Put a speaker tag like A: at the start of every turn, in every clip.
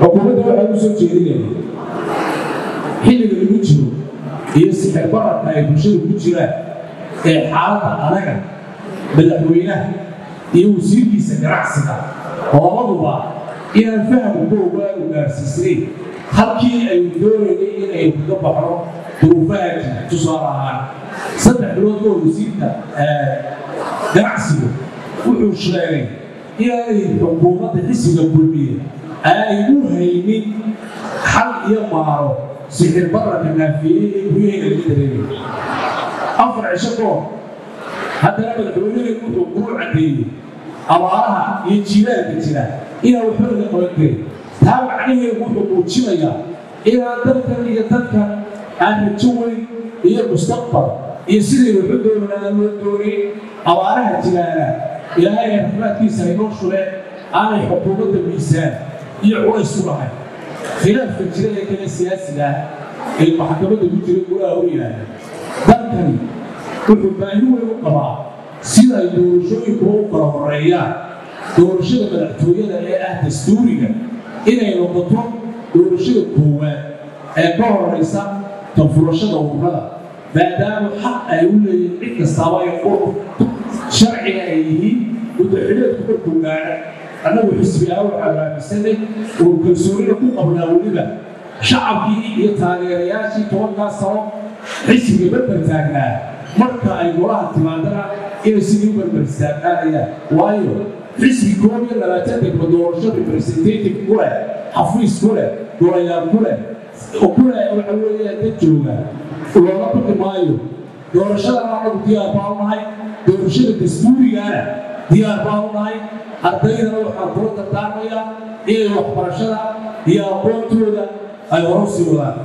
A: xukuumadda waxaa u soo jeedinaya xilliga lagu jiro iyo sixir ay bulshada ku jiraan ee xaaladda adaga madaxweynaha iyo wasiirkiisa ganacsiga labaduba inaan fahamku ogaanu gaarsiisnayn halkii ay doonaynay inay kaga baxno duruufaha tusaale ahaan saddex bilood oo wasiirka ganacsigu wuxuu sheegay inaanay xukuumadda xisbiga kulmiye aanay u haynin xal iyo maaro sixir bararka naafiyey ee guryaheena laga dareemay afar cisho koor haddana madaxweyneheedu wuxuu kuu caddeeyey abaaraha iyo jiilaalka jira inaan waxba laga taa macnaheedu wuxuu muujinayaa inaan dalkan iyo dadkan aan rajo weyn iyo mustaqbal iyo sidaynu waxu doonana aan loo abaaraha jiraana ilaahay raxmaadkiisa aynoo shubeen aanay xukuumadda miisaan iyo culays u lahayn khilaafka jira ee kale siyaasiga ah ee maxkamadda ku jira golaha hor yidhaahda dalkani wuxuu baahi weyn u qabaa sida ay doorashooyinkuba u kala horeeyaan doorashada madaxtooyada ee ah dastuuriga inay noqoto doorashada koowaad ee ka horeysa tanfurashada ururada maadaama xaq ay u leeyihiin cid kastaaba ay urur sharciga ay yihiin muddaxileedku markuu gaadha annagu xisbi ah waxaan aaminsanay oo kalsoonida ku qabnaa weliba shacabkii iyo taageerayaashii tobankaa sano xisbiga barbar taagnaa marka ay golaha timaadana inay sidii u barbar istaagnaanayaan waayo xisbi koob iyo labaatan degmo doorasho representative ku leh xafiis ku leh golayaal ku leh ku leh waxa weeye dad jooga looga baqi maayo doorashadana anagu diyaar baan nahay doorashada dastuurigana diyaar baan u nahay ardaydana waxaan kula dardaarmayaa inay waxbarashada iyo aqoontooda ay horo sii wadaan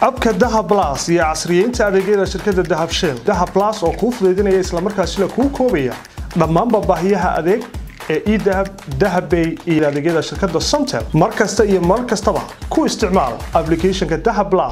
B: abka dahab blas iyo casriyeynta adeegyada shirkadda dahab shell. Dahab blas oo kuu fudaydinaya islamarkaasina kuu koobaya dhammaanba baahiyaha adeeg ee edahab dahabbay iyo adeegyada shirkadda somtel mar kasta iyo mar kastaba ku isticmaal applicationka dahab blas